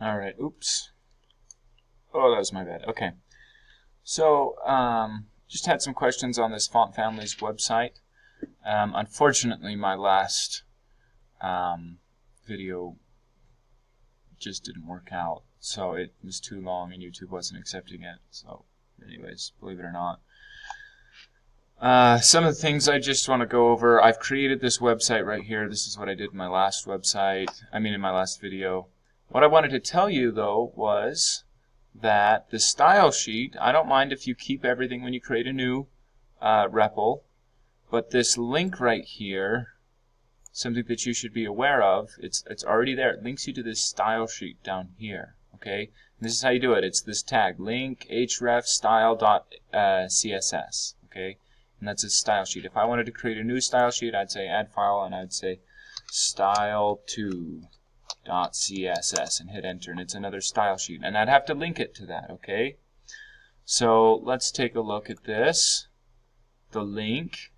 Alright, oops. Oh, that was my bad. Okay. So, um, just had some questions on this Font Families website. Um, unfortunately, my last um, video just didn't work out. So it was too long and YouTube wasn't accepting it. So anyways, believe it or not. Uh, some of the things I just want to go over. I've created this website right here. This is what I did in my last website. I mean in my last video. What I wanted to tell you though was that the style sheet, I don't mind if you keep everything when you create a new uh, REPL, but this link right here, something that you should be aware of, it's, it's already there. It links you to this style sheet down here. Okay, and this is how you do it. It's this tag, link href style.css. Uh, css. okay, and that's a style sheet. If I wanted to create a new style sheet, I'd say add file, and I'd say style2 .css and hit enter and it's another style sheet and I'd have to link it to that okay? So let's take a look at this the link.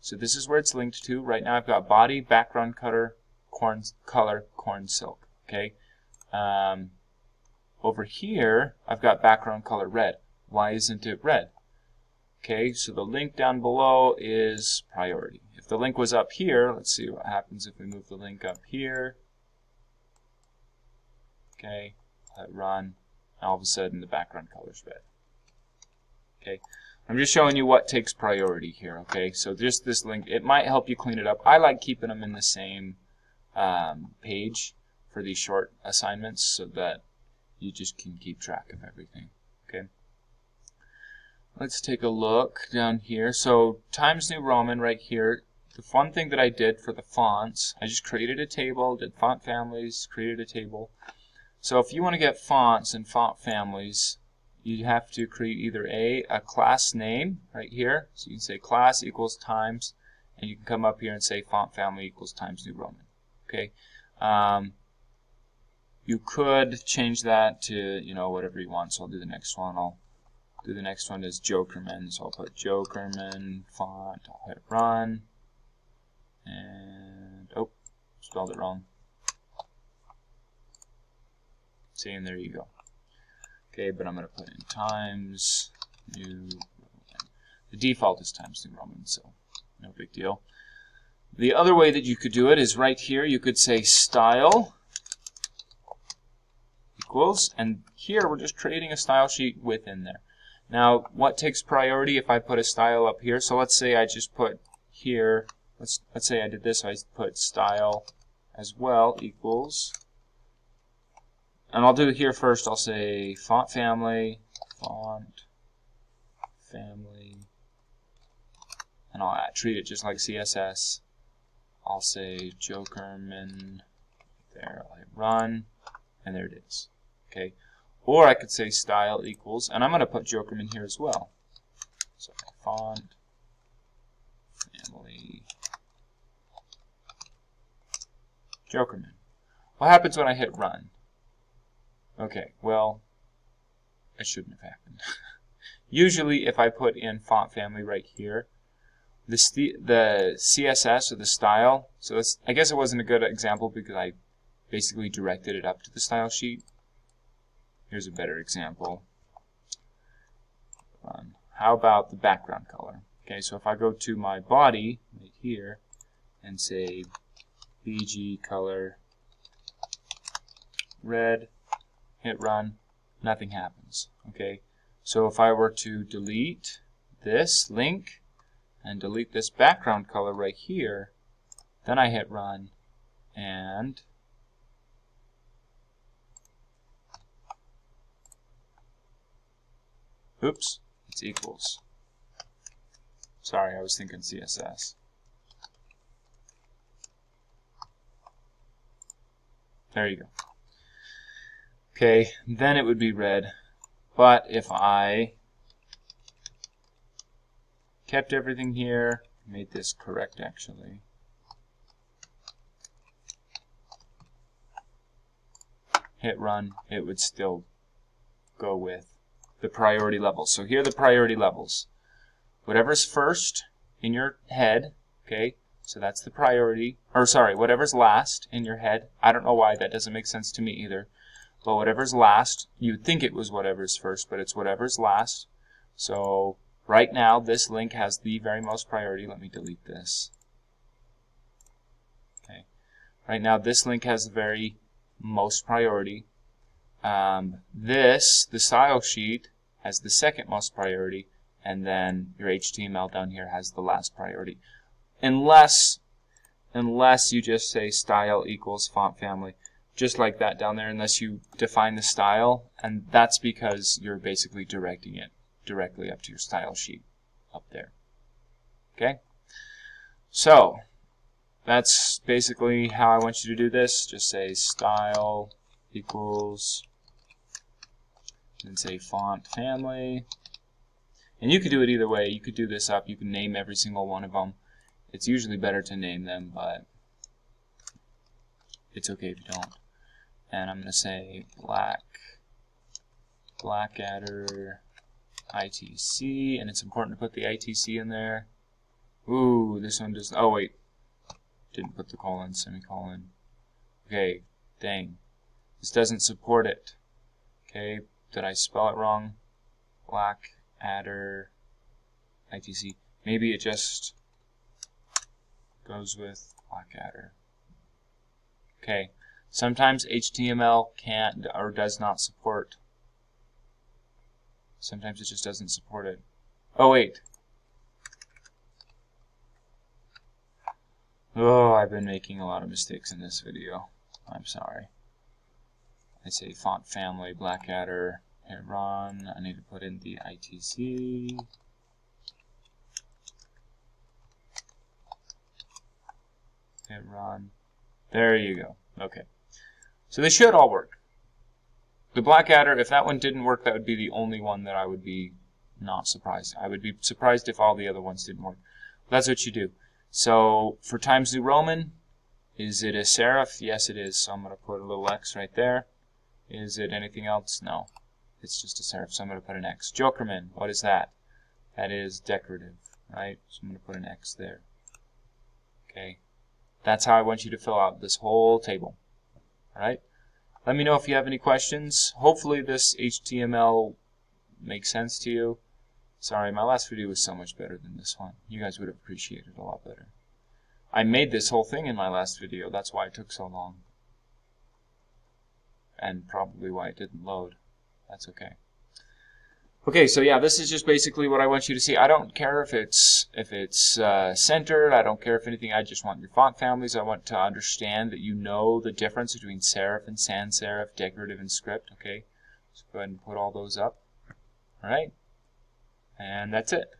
So this is where it's linked to. Right now I've got body background color corn color corn silk okay? Um, over here I've got background color red. Why isn't it red? Okay so the link down below is priority. If the link was up here let's see what happens if we move the link up here Okay, let run. And All of a sudden the background color's red. Okay, I'm just showing you what takes priority here. Okay, so just this link, it might help you clean it up. I like keeping them in the same um, page for these short assignments so that you just can keep track of everything. Okay. Let's take a look down here. So Times New Roman right here. The fun thing that I did for the fonts, I just created a table, did font families, created a table. So if you want to get fonts and font families, you have to create either a, a class name right here. So you can say class equals times, and you can come up here and say font family equals Times New Roman. Okay. Um, you could change that to, you know, whatever you want. So I'll do the next one. I'll do the next one is Jokerman. So I'll put Jokerman font. I'll hit run. And, oh, spelled it wrong. See, and there you go. Okay, but I'm going to put in times new Roman. The default is times new Roman, so no big deal. The other way that you could do it is right here. You could say style equals, and here we're just creating a style sheet within there. Now, what takes priority if I put a style up here? So let's say I just put here, let's, let's say I did this, I put style as well equals and I'll do it here first. I'll say font family, font family, and I'll treat it just like CSS. I'll say Jokerman, there, I'll hit run, and there it is. Okay, or I could say style equals, and I'm going to put Jokerman here as well. So font family Jokerman. What happens when I hit run? Okay, well, it shouldn't have happened. Usually, if I put in font family right here, this the, the CSS or the style, so I guess it wasn't a good example because I basically directed it up to the style sheet. Here's a better example. Um, how about the background color? Okay, so if I go to my body right here and say BG color red, hit run, nothing happens. Okay, so if I were to delete this link and delete this background color right here, then I hit run and oops, it's equals. Sorry, I was thinking CSS. There you go. Okay, then it would be red. But if I kept everything here, made this correct actually, hit run, it would still go with the priority levels. So here are the priority levels. Whatever's first in your head, okay, so that's the priority, or sorry, whatever's last in your head. I don't know why, that doesn't make sense to me either. But whatever's last, you'd think it was whatever's first, but it's whatever's last. So right now, this link has the very most priority. Let me delete this. Okay. Right now, this link has the very most priority. Um, this, the style sheet, has the second most priority, and then your HTML down here has the last priority. Unless, unless you just say style equals font family, just like that down there, unless you define the style, and that's because you're basically directing it directly up to your style sheet up there. Okay? So, that's basically how I want you to do this. Just say style equals and say font family. And you could do it either way. You could do this up. You can name every single one of them. It's usually better to name them, but it's okay if you don't. And I'm going to say black, Blackadder, ITC, and it's important to put the ITC in there. Ooh, this one does, oh wait, didn't put the colon, semicolon. Okay, dang. This doesn't support it. Okay, did I spell it wrong? Black adder ITC. Maybe it just goes with Blackadder. Okay. Sometimes HTML can't or does not support. Sometimes it just doesn't support it. Oh, wait. Oh, I've been making a lot of mistakes in this video. I'm sorry. I say font family, Blackadder, hit run. I need to put in the ITC. Hit run. There you go. Okay. So they should all work. The Blackadder, if that one didn't work, that would be the only one that I would be not surprised. I would be surprised if all the other ones didn't work. That's what you do. So for Times New Roman, is it a serif? Yes, it is. So I'm going to put a little X right there. Is it anything else? No. It's just a serif, so I'm going to put an X. Jokerman, what is that? That is decorative, right? So I'm going to put an X there. Okay. That's how I want you to fill out this whole table. All right? Let me know if you have any questions. Hopefully this HTML makes sense to you. Sorry, my last video was so much better than this one. You guys would have appreciated it a lot better. I made this whole thing in my last video. That's why it took so long. And probably why it didn't load. That's okay. Okay, so yeah, this is just basically what I want you to see. I don't care if if it's uh, centered. I don't care if anything. I just want your font families. I want to understand that you know the difference between serif and sans serif, decorative and script. Okay, so go ahead and put all those up. All right, and that's it.